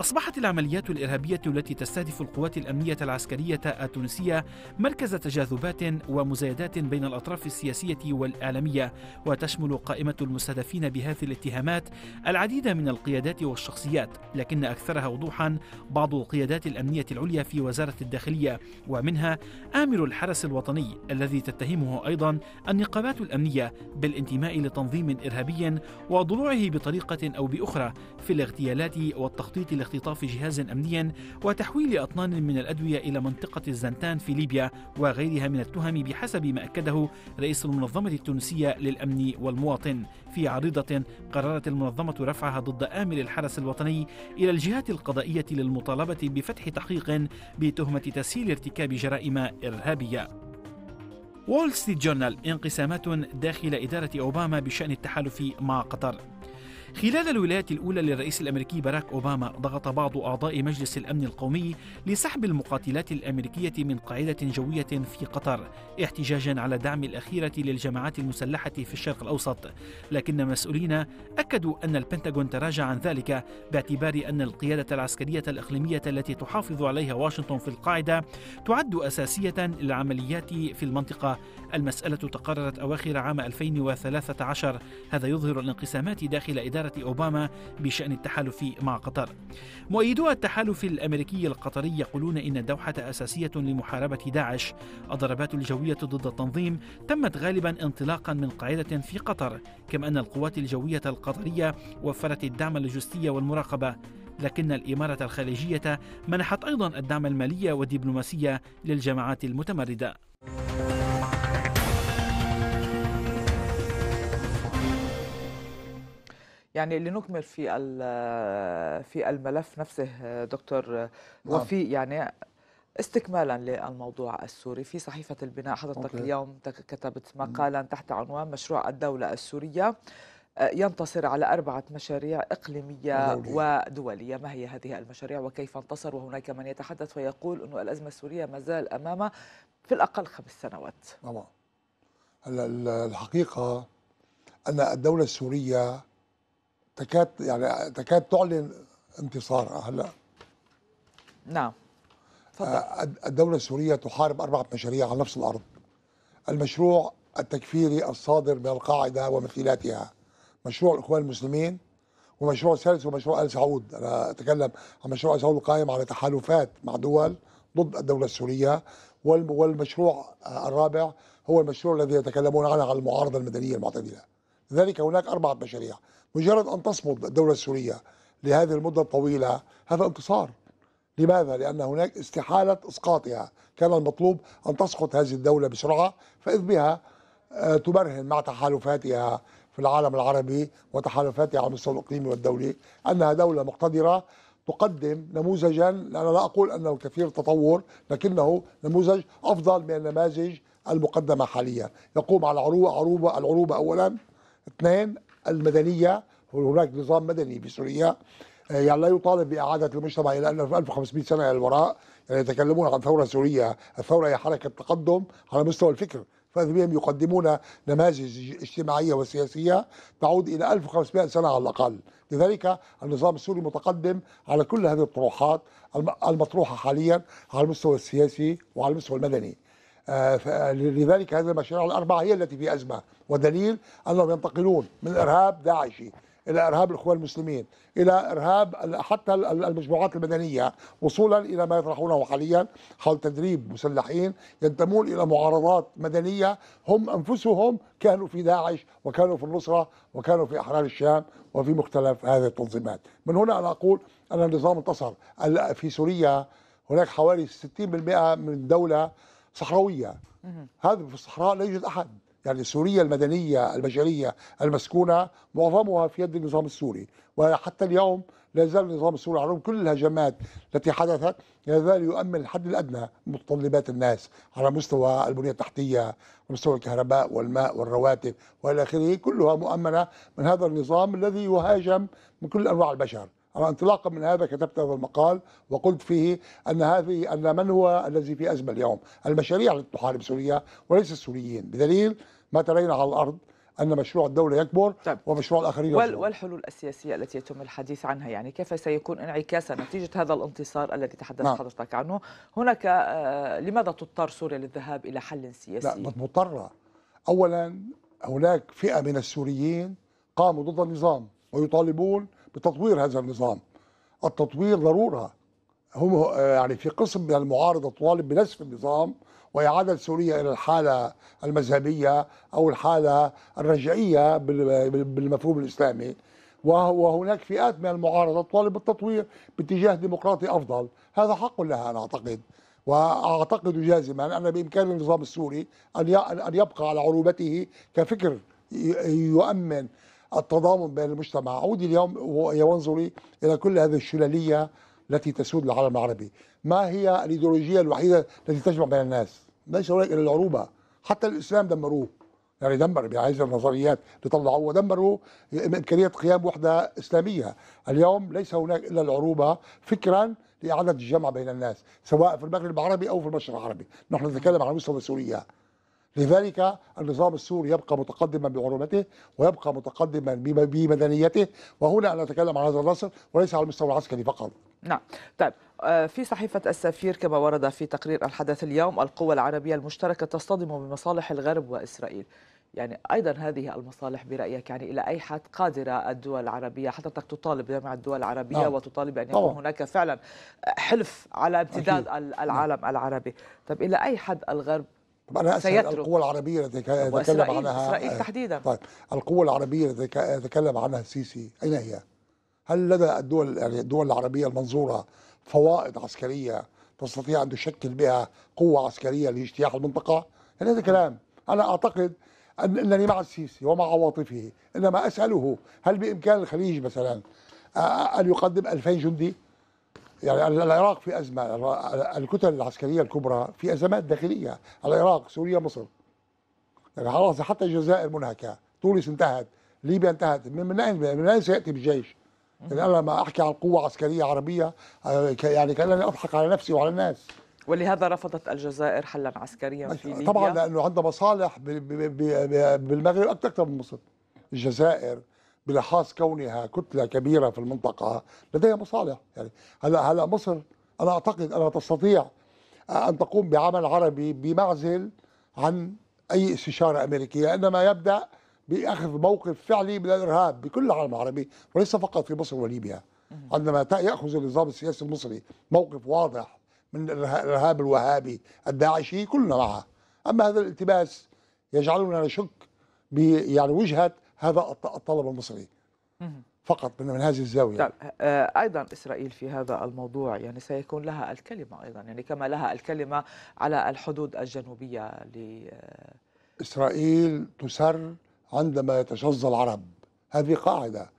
أصبحت العمليات الإرهابية التي تستهدف القوات الأمنية العسكرية التونسية مركز تجاذبات ومزايدات بين الأطراف السياسية والإعلامية وتشمل قائمة المستهدفين بهذه الاتهامات العديد من القيادات والشخصيات لكن أكثرها وضوحا بعض القيادات الأمنية العليا في وزارة الداخلية ومنها آمر الحرس الوطني الذي تتهمه أيضا النقابات الأمنية بالانتماء لتنظيم إرهابي وضلوعه بطريقة أو بأخرى في الاغتيالات والتخطيط لاختطاف جهاز أمني وتحويل أطنان من الأدوية إلى منطقة الزنتان في ليبيا وغيرها من التهم بحسب ما أكده رئيس المنظمة التونسية للأمن والمواطن. في عريضة قررت المنظمة رفعها ضد آمر الحرس الوطني إلى الجهات القضائية للمطالبة بفتح تحقيق بتهمة تسهيل ارتكاب جرائم إرهابية. وول ستريت جورنال انقسامات داخل إدارة أوباما بشأن التحالف مع قطر. خلال الولاية الأولى للرئيس الأمريكي باراك أوباما ضغط بعض أعضاء مجلس الأمن القومي لسحب المقاتلات الأمريكية من قاعدة جوية في قطر احتجاجا على دعم الأخيرة للجماعات المسلحة في الشرق الأوسط. لكن مسؤولين أكدوا أن البنتاغون تراجع عن ذلك باعتبار أن القيادة العسكرية الإقليمية التي تحافظ عليها واشنطن في القاعدة تعد أساسية للعمليات في المنطقة. المسألة تقررت أواخر عام 2013 هذا يظهر الانقسامات داخل إدارة إدارة أوباما بشأن التحالف مع قطر. مؤيدو التحالف الأمريكي القطري يقولون إن الدوحة أساسية لمحاربة داعش الضربات الجوية ضد التنظيم تمت غالبا انطلاقا من قاعدة في قطر كما أن القوات الجوية القطرية وفرت الدعم اللوجستي والمراقبة. لكن الإمارة الخليجية منحت أيضا الدعم المالي والدبلوماسي للجماعات المتمردة. يعني لنكمل في في الملف نفسه دكتور نعم. وفي يعني استكمالا للموضوع السوري في صحيفة البناء حضرتك okay. اليوم كتبت مقالا تحت عنوان مشروع الدولة السورية ينتصر على أربعة مشاريع إقليمية دولية. ودولية ما هي هذه المشاريع وكيف انتصر وهناك من يتحدث ويقول أن الأزمة السورية ما زال أمامه في الأقل خمس سنوات طبعا الحقيقة أن الدولة السورية تكاد يعني تكاد تعلن انتصارها هلا. نعم. فضل. الدولة السورية تحارب أربعة مشاريع على نفس الأرض. المشروع التكفيري الصادر من القاعدة ومثيلاتها. مشروع الإخوان المسلمين ومشروع الثالث هو مشروع آل سعود. أنا أتكلم عن مشروع آل سعود القائم على تحالفات مع دول ضد الدولة السورية. والمشروع الرابع هو المشروع الذي يتكلمون عنه على المعارضة المدنية المعتدلة. لذلك هناك أربعة مشاريع. مجرد أن تصمد الدولة السورية لهذه المدة الطويلة هذا انتصار. لماذا؟ لأن هناك استحالة إسقاطها. كان المطلوب أن تسقط هذه الدولة بسرعة فإذ بها آه، تبرهن مع تحالفاتها في العالم العربي وتحالفاتها على المستوى الإقليمي والدولي أنها دولة مقتدرة تقدم نموذجا أنا لا أقول أنه كثير تطور لكنه نموذج أفضل من النماذج المقدمة حاليا. يقوم على عروبة عروبة العروبة أولا. اثنين المدنية هناك نظام مدني في سوريا. آه، يعني لا يطالب بإعادة المجتمع إلى 1500 سنة إلى الوراء. يعني يتكلمون عن ثورة سورية. الثورة هي حركة تقدم على مستوى الفكر. بهم يقدمون نماذج اجتماعية وسياسية تعود إلى 1500 سنة على الأقل. لذلك النظام السوري متقدم على كل هذه الطروحات المطروحة حاليا على المستوى السياسي وعلى المستوى المدني. لذلك هذه المشاريع الأربعة هي التي في أزمة ودليل أنهم ينتقلون من إرهاب داعشي إلى إرهاب الإخوان المسلمين إلى إرهاب حتى المجموعات المدنية وصولا إلى ما يطرحونه حاليا حول تدريب مسلحين ينتمون إلى معارضات مدنية هم أنفسهم كانوا في داعش وكانوا في النصرة وكانوا في أحرار الشام وفي مختلف هذه التنظيمات. من هنا أنا أقول أن النظام انتصر في سوريا هناك حوالي 60% من دولة صحراوية. هذا في الصحراء لا يوجد أحد. يعني سوريا المدنية البشرية المسكونة معظمها في يد النظام السوري. وحتى اليوم لا يزال النظام السوري على كل الهجمات التي حدثت لا يزال يؤمن الحد الأدنى متطلبات الناس على مستوى البنية التحتية على مستوى الكهرباء والماء والرواتب وإلى آخره. كلها مؤمنة من هذا النظام الذي يهاجم من كل أنواع البشر. أنا انطلاقا من هذا كتبت هذا المقال وقلت فيه أن هذه أن من هو الذي في أزمة اليوم؟ المشاريع التي تحارب سوريا وليس السوريين. بدليل ما ترين على الأرض أن مشروع الدولة يكبر طيب. ومشروع الآخرين وال والحلول السياسية التي يتم الحديث عنها يعني كيف سيكون انعكاسا نتيجة هذا الانتصار الذي تحدث نعم. حضرتك عنه؟ هناك آه لماذا تضطر سوريا للذهاب إلى حل سياسي؟ لا مضطرة. اولا هناك فئة من السوريين قاموا ضد النظام ويطالبون بتطوير هذا النظام. التطوير ضرورة. هم يعني في قسم من المعارضه تطالب بنسف النظام وإعادة سوريا إلى الحالة المذهبية أو الحالة الرجعية بالمفهوم الإسلامي. وهناك فئات من المعارضة تطالب بالتطوير باتجاه ديمقراطي أفضل. هذا حق لها أنا أعتقد. وأعتقد جازما أن بإمكان النظام السوري أن يبقى على عروبته كفكر يؤمن التضامن بين المجتمع. عودي اليوم وانظري إلى كل هذه الشلالية التي تسود العالم العربي. ما هي الإيديولوجية الوحيدة التي تجمع بين الناس؟ ليس هناك الا العروبة. حتى الإسلام دمروه. يعني دمر بهذه النظريات اللي طلعوه ودمروا امكانيه قيام وحدة إسلامية. اليوم ليس هناك إلا العروبة فكرا لإعادة الجمع بين الناس سواء في المغرب العربي أو في المشرق العربي. نحن نتكلم عن مستوى سوريا. لذلك النظام السوري يبقى متقدما بعروبته ويبقى متقدما بمدنيته. وهنا أنا اتكلم عن هذا النصر وليس على المستوى العسكري فقط. نعم. طيب آه، في صحيفة السفير كما ورد في تقرير الحدث اليوم القوى العربية المشتركة تصطدم بمصالح الغرب وإسرائيل. يعني أيضا هذه المصالح برأيك يعني إلى أي حد قادرة الدول العربية؟ حضرتك تطالب بجمع الدول العربية نعم. وتطالب بأن يكون هناك فعلا حلف على امتداد أكيد. العالم نعم. العربي. طيب إلى أي حد الغرب أنا أسأل القوى العربية التي يتكلم عنها إسرائيل تحديدا طيب القوى العربية التي يتكلم عنها السيسي أين هي؟ هل لدى الدول يعني الدول العربية المنظورة فوائد عسكرية تستطيع أن تشكل بها قوة عسكرية لاجتياح المنطقة؟ يعني هذا كلام أنا أعتقد أن أنني مع السيسي ومع عواطفه إنما أسأله هل بإمكان الخليج مثلا أن يقدم 2000 جندي؟ يعني العراق في أزمة الكتل العسكرية الكبرى في أزمات داخلية العراق سوريا مصر. يعني خلاص حتى الجزائر منهكة تونس انتهت ليبيا انتهت من أين من أين سيأتي بالجيش؟ يعني أنا لما أحكي عن قوه عسكرية عربية آه، يعني كأنني أضحك على نفسي وعلى الناس. ولهذا رفضت الجزائر حلا عسكريا في ليبيا. طبعا لأنه عندها مصالح بالمغرب أكثر من مصر. الجزائر بلحاظ كونها كتلة كبيرة في المنطقة لديها مصالح. يعني هلا هلا مصر أنا أعتقد أنها تستطيع أن تقوم بعمل عربي بمعزل عن أي استشارة أمريكية إنما يبدأ بأخذ موقف فعلي من الإرهاب بكل العالم العربي وليس فقط في مصر وليبيا. عندما يأخذ النظام السياسي المصري موقف واضح من الإرهاب الوهابي الداعشي كلنا معه. أما هذا الالتباس يجعلنا نشك ب يعني وجهة هذا الط- الطلب المصري. فقط من من هذه الزاوية. طيب آه، أيضا إسرائيل في هذا الموضوع يعني سيكون لها الكلمة أيضا يعني كما لها الكلمة على الحدود الجنوبية ل إسرائيل تسر عندما يتشظى العرب. هذه قاعدة.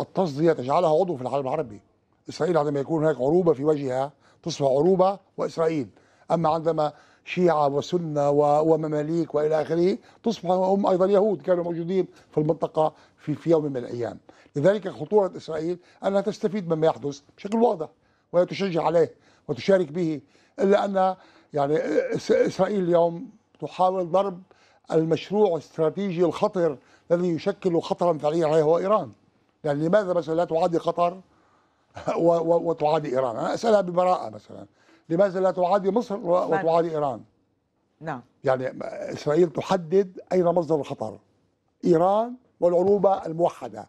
التصدية تجعلها عضو في العالم العربي. إسرائيل عندما يكون هناك عروبة في وجهها تصبح عروبة وإسرائيل. أما عندما شيعة وسنة ومماليك وإلى آخره تصبح هم أيضا يهود كانوا موجودين في المنطقة في, في يوم من الأيام. لذلك خطورة إسرائيل أنها تستفيد مما يحدث بشكل واضح وهي تشجع عليه وتشارك به إلا أن يعني إس- إسرائيل اليوم تحاول ضرب المشروع الاستراتيجي الخطر الذي يشكل خطرا فعليا عليه هو إيران. يعني لماذا مثلا لا تعادي قطر <laughs> وتعادي إيران؟ أنا أسألها ببراءة مثلا. لماذا لا تعادي مصر؟ وتعادي إيران؟ نعم. يعني إسرائيل تحدد أين مصدر الخطر إيران والعروبة الموحدة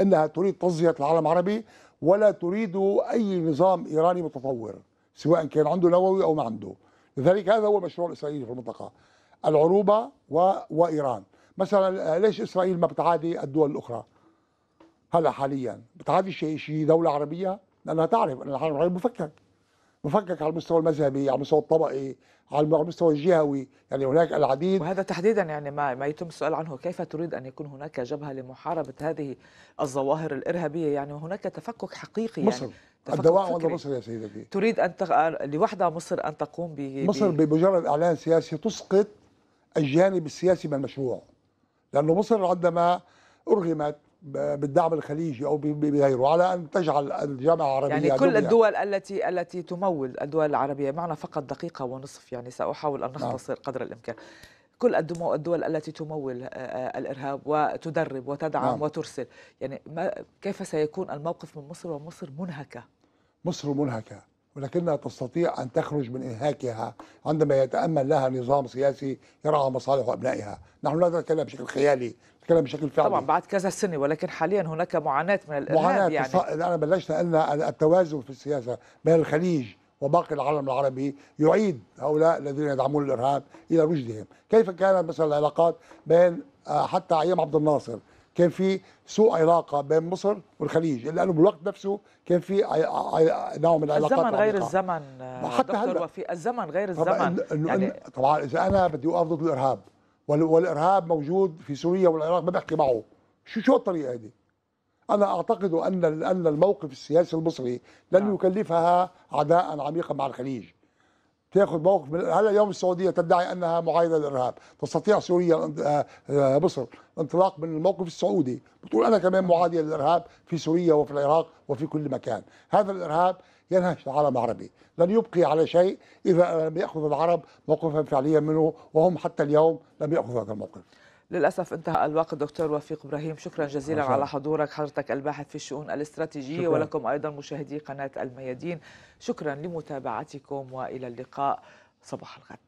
إنها تريد تصدية العالم العربي ولا تريد أي نظام إيراني متطور سواء كان عنده نووي أو ما عنده. لذلك هذا هو المشروع الاسرائيلي في المنطقة العروبة و... وإيران. مثلا ليش إسرائيل ما بتعادي الدول الأخرى؟ هلا حاليا بتعادي شيء شيء دولة عربية؟ لأنها تعرف أن العالم العربي مفكك مفكك على المستوى المذهبي على المستوى الطبقي على المستوى الجهوي. يعني هناك العديد وهذا تحديدا يعني ما ما يتم السؤال عنه. كيف تريد أن يكون هناك جبهة لمحاربة هذه الظواهر الإرهابية؟ يعني هناك تفكك حقيقي مصر. يعني الدواء عند. مصر يا سيدتي. تريد أن تغ... لوحدها مصر أن تقوم ب مصر. بمجرد إعلان سياسي تسقط الجانب السياسي من المشروع. لأنه مصر عندما أرغمت بالدعم الخليجي أو بغيره على أن تجعل الجامعة العربية يعني كل. الدول التي التي تمول الدول العربية معنا فقط دقيقة ونصف يعني سأحاول أن نعم. نختصر قدر الإمكان كل الدول التي تمول آه، آه، الإرهاب وتدرب وتدعم نعم. وترسل يعني ما كيف سيكون الموقف من مصر ومصر منهكة مصر منهكة ولكنها تستطيع أن تخرج من إنهاكها عندما يتأمل لها نظام سياسي يرعى مصالح أبنائها، نحن لا نتكلم بشكل خيالي، نتكلم بشكل فعلي. طبعا بعد كذا سنة ولكن حاليا هناك معاناة من الإرهاب معاناة يعني. أنا بلشنا أن التوازن في السياسة بين الخليج وباقي العالم العربي يعيد هؤلاء الذين يدعمون الإرهاب إلى رشدهم. كيف كانت مثلا العلاقات بين آه، حتى أيام عبد الناصر؟ كان في سوء علاقة بين مصر والخليج إلا أنه بالوقت نفسه كان في نوع من العلاقات الزمن غير العميقة. الزمن حتى دكتور. وفي الزمن غير طبعا الزمن. إنه يعني طبعا إذا أنا بدي اقف ضد الإرهاب والإرهاب موجود في سوريا والعراق ما بحكي معه. شو شو الطريقة هذه؟ أنا أعتقد أن أن الموقف السياسي المصري لن نعم. يكلفها عداء عميقا مع الخليج. تأخذ موقف من هلا اليوم السعودية تدعي أنها معايده للإرهاب، تستطيع سوريا آه، آه، مصر الانطلاق من الموقف السعودي، بتقول أنا كمان معادية للإرهاب في سوريا وفي العراق وفي كل مكان، هذا الإرهاب ينهش العالم العربي، لن يبقي على شيء إذا لم يأخذ العرب موقفا فعليا منه وهم حتى اليوم لم يأخذوا هذا الموقف. للأسف انتهى الوقت دكتور وفيق إبراهيم شكرا جزيلا. على حضورك حضرتك الباحث في الشؤون الاستراتيجية شكراً. ولكم أيضا مشاهدي قناة الميادين شكرا لمتابعتكم وإلى اللقاء صباح الغد